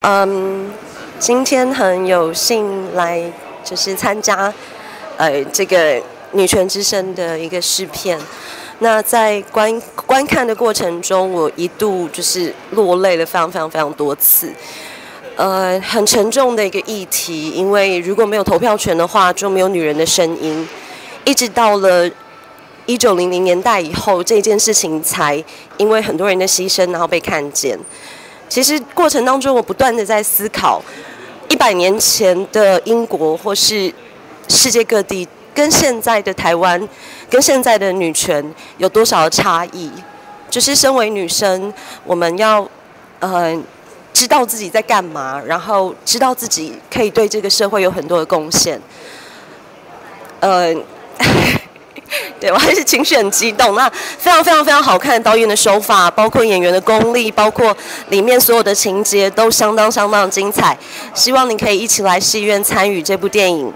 嗯，今天很有幸来就是参加呃这个女权之声的一个试片。那在观观看的过程中，我一度就是落泪了非常非常非常多次。呃，很沉重的一个议题，因为如果没有投票权的话，就没有女人的声音。一直到了一九零零年代以后，这件事情才因为很多人的牺牲，然后被看见。其实过程当中，我不断的在思考，一百年前的英国或是世界各地。跟现在的台湾，跟现在的女权有多少的差异？就是身为女生，我们要呃知道自己在干嘛，然后知道自己可以对这个社会有很多的贡献。呃，对我还是情绪很激动。那非常非常非常好看，导演的手法，包括演员的功力，包括里面所有的情节都相当相当精彩。希望你可以一起来戏院参与这部电影。